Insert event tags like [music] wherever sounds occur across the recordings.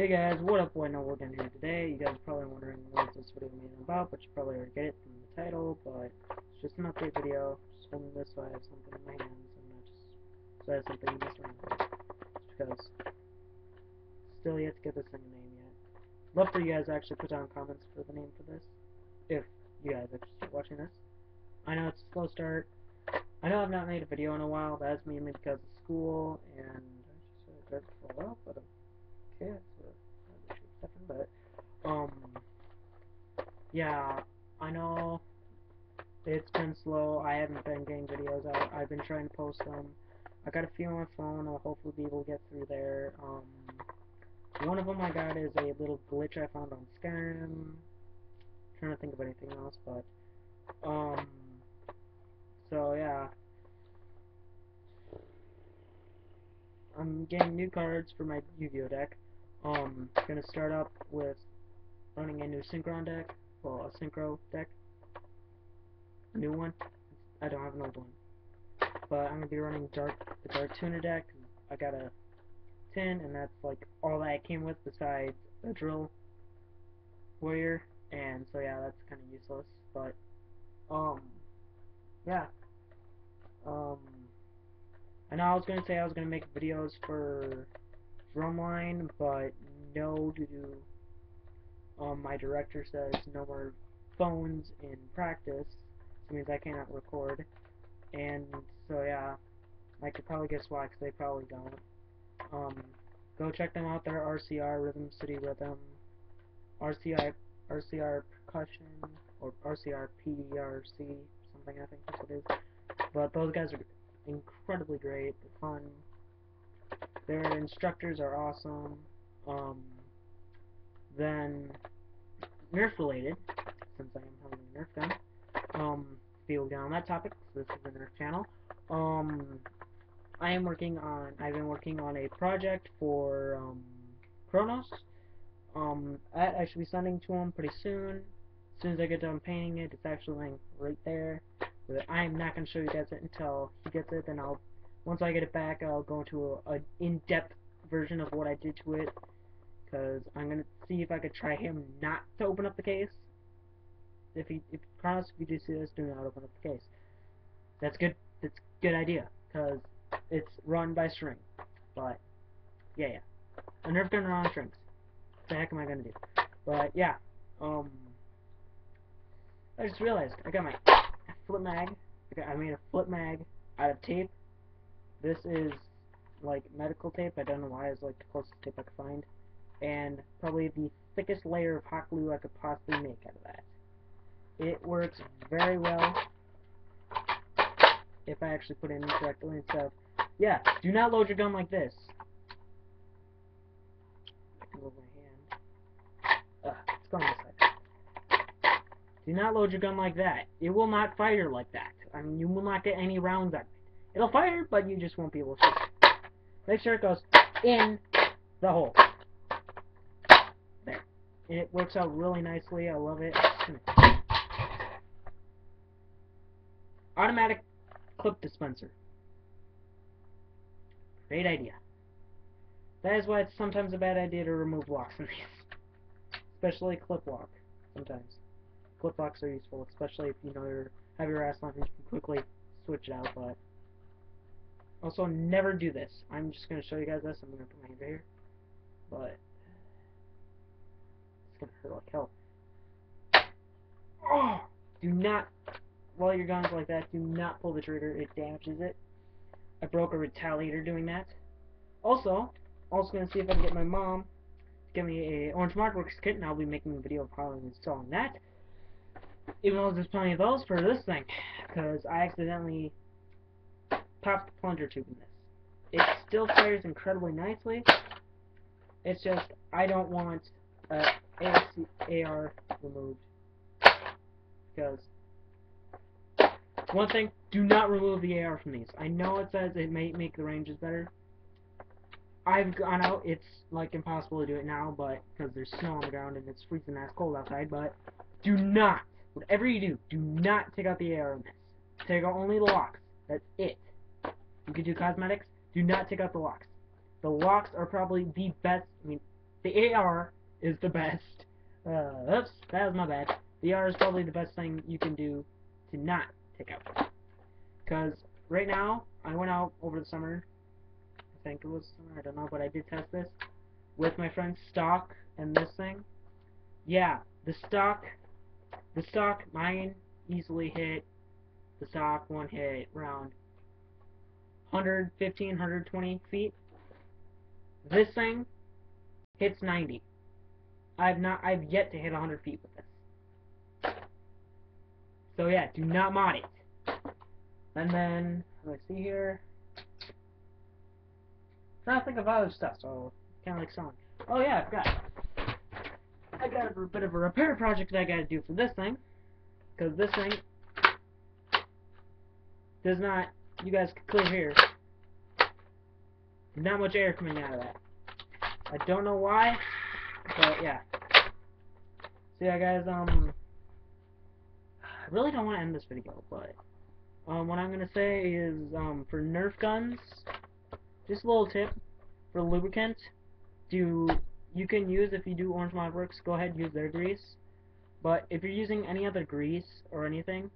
Hey guys, what up, No Working here today. You guys are probably wondering what this video is about, but you probably already get it from the title, but it's just an update video. Just holding this so I have something in my hands and not just so I have something in with. Just because still yet to get this thing a name yet. Love for you guys to actually put down comments for the name for this. If you guys are start watching this. I know it's a slow start. I know I've not made a video in a while, that's mainly because of school and I just started for a while, but okay, so second, but um yeah, I know it's been slow. I haven't been getting videos out. I've been trying to post them. I got a few on my phone. I'll hopefully be able to get through there. Um, one of them I got is a little glitch I found on Skyrim. trying to think of anything else, but um, so yeah. I'm getting new cards for my Yu-Gi-Oh deck. Um, gonna start up with running a new Synchron deck, well, a Synchro deck, a new one. I don't have an old one, but I'm gonna be running Dark the Dark Tuner deck. I got a tin, and that's like all that it came with besides a drill warrior, and so yeah, that's kind of useless. But um, yeah, um, I know I was gonna say I was gonna make videos for drumline, but no due to um, my director says no more phones in practice. So means I cannot record. And so yeah, I could probably guess why, because they probably don't. Um, go check them out. They're RCR Rhythm City Rhythm, RCI RCR Percussion or RCR PRC something I think that's what it is. But those guys are incredibly great. They're fun. Their instructors are awesome. Um, then, Nerf related, since I am holding a Nerf gun, um, if you on that topic, so this is the Nerf channel, um, I am working on, I've been working on a project for, um, Kronos, um, I, should be sending to him pretty soon, as soon as I get done painting it, it's actually laying right there, but I am not going to show you guys it until he gets it, then I'll once I get it back, I'll go into a, a in-depth version of what I did to it, because I'm gonna see if I could try him not to open up the case. If he, if Kronos, if you do see this, do not open up the case. That's good. That's a good idea, because it's run by string. But yeah, yeah, a Nerf gun run on strings. What the heck am I gonna do? But yeah, um, I just realized I got my [coughs] flip mag. I, got, I made a flip mag out of tape this is like medical tape. I don't know why it's like the closest tape I could find. And probably the thickest layer of hot glue I could possibly make out of that. It works very well if I actually put it in correctly and stuff. Yeah, do not load your gun like this. Ugh, it's going this way. Do not load your gun like that. It will not fire like that. I mean, you will not get any rounds out of it. It'll fire, but you just won't be able to shoot. Make sure it goes in the hole. It works out really nicely. I love it. Automatic clip dispenser. Great idea. That is why it's sometimes a bad idea to remove locks in these. Especially clip lock, sometimes. Clip locks are useful, especially if you know you have your ass on and you can quickly switch it out, but also, never do this. I'm just going to show you guys this. I'm going to put my hand right here. But, to hurt like hell. Oh! Do not, while your gun's like that, do not pull the trigger. It damages it. I broke a retaliator doing that. Also, also to see if I can get my mom to give me a Orange Mod Works kit, and I'll be making a video of probably installing that. Even though there's plenty of those for this thing, because I accidentally popped the plunger tube in this. It still fires incredibly nicely. It's just I don't want uh, AR removed because one thing, do not remove the AR from these. I know it says it may make the ranges better. I've gone out, it's like impossible to do it now, but because there's snow on the ground and it's freezing ass cold outside, but do not, whatever you do, do not take out the AR in this. Take out only the locks. That's it. You can do cosmetics. Do not take out the locks. The locks are probably the best. I mean, The AR is the best. Uh, oops, that was my bad. The AR is probably the best thing you can do to not take out. Because right now, I went out over the summer. I think it was summer, I don't know, but I did test this with my friend's stock and this thing. Yeah, the stock, the stock, mine easily hit the stock one hit around 115, 120 feet. This thing hits 90. I've not, I've yet to hit 100 feet with this. So yeah, do not mod it. And then, let's see here. trying to think of other stuff, so kind of like song. Oh yeah, I've got. I got a bit of a repair project that I gotta do for this thing. Because this thing does not, you guys can clear here. Not much air coming out of that. I don't know why, but yeah. So yeah, guys, um, I really don't want to end this video, but um, what I'm gonna say is, um, for Nerf guns, just a little tip for lubricant. Do you can use if you do Orange Mod Works, go ahead use their grease. But if you're using any other grease or anything,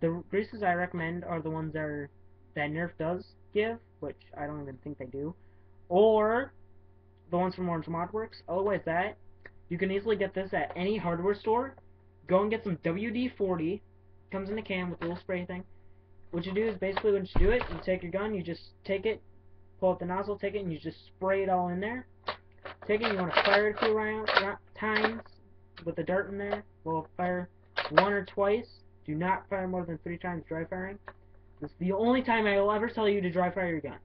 the greases I recommend are the ones that are that Nerf does give, which I don't even think they do, or the ones from Orange Mod Works. Oh, Otherwise, that you can easily get this at any hardware store. Go and get some WD-40. Comes in a can with a little spray thing. What you do is basically when you do it, you take your gun, you just take it, pull out the nozzle, take it, and you just spray it all in there. Take it, you want to fire it a few round, round, times with the dart in there. Well, fire one or twice do not fire more than three times dry firing. This is the only time I will ever tell you to dry fire your gun.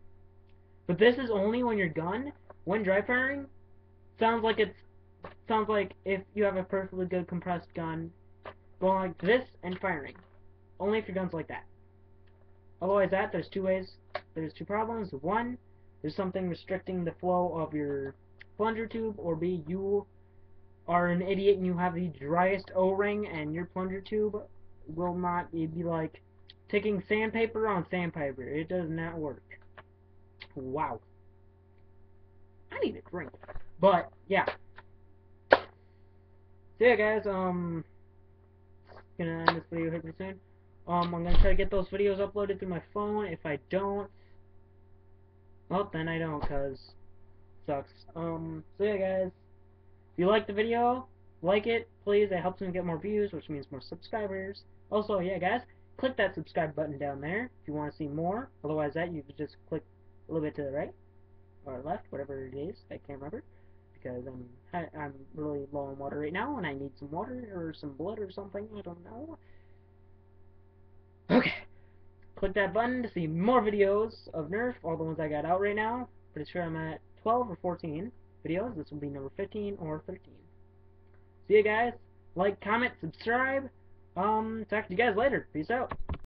But this is only when your gun, when dry firing, sounds like it's sounds like if you have a perfectly good compressed gun going like this and firing. Only if your gun's like that. Otherwise that there's two ways there's two problems. One, there's something restricting the flow of your plunger tube, or B, you are an idiot and you have the driest O-ring and your plunger tube will not be like taking sandpaper on sandpaper. It does not work. Wow. I need a drink. But, yeah. So yeah, guys, um, gonna end this video pretty soon. Um, I'm gonna try to get those videos uploaded through my phone. If I don't, well, then I don't, cause sucks. Um, so yeah, guys, if you like the video, like it, please. It helps me get more views, which means more subscribers. Also, yeah, guys, click that subscribe button down there if you want to see more. Otherwise, that you could just click a little bit to the right or left, whatever it is. I can't remember because I'm I, I'm really low on water right now, and I need some water or some blood or something. I don't know. Okay. Click that button to see more videos of Nerf, all the ones I got out right now. Pretty sure I'm at 12 or 14 videos. This will be number 15 or 13. See you guys. Like, comment, subscribe. Um, talk to you guys later. Peace out.